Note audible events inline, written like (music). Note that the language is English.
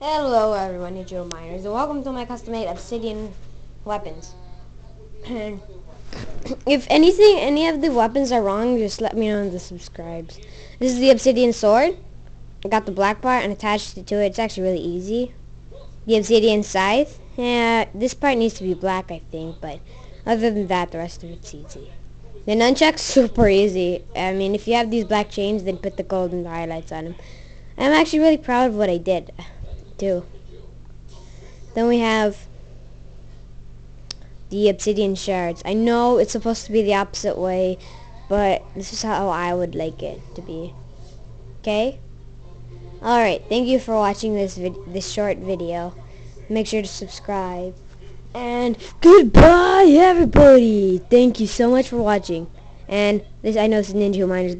Hello everyone, it's Joe Miners, and welcome to my custom-made obsidian weapons. (clears throat) If anything, any of the weapons are wrong, just let me know in the subscribes. This is the obsidian sword. I got the black part and attached it to it. It's actually really easy. The obsidian scythe. Yeah, this part needs to be black, I think, but other than that, the rest of it's easy. The nunchuck's (laughs) super easy. I mean, if you have these black chains, then put the golden highlights on them. I'm actually really proud of what I did too. Then we have the obsidian shards. I know it's supposed to be the opposite way, but this is how I would like it to be. Okay? Alright, thank you for watching this this short video. Make sure to subscribe. And goodbye, everybody! Thank you so much for watching. And this, I know this is Ninja Miners, but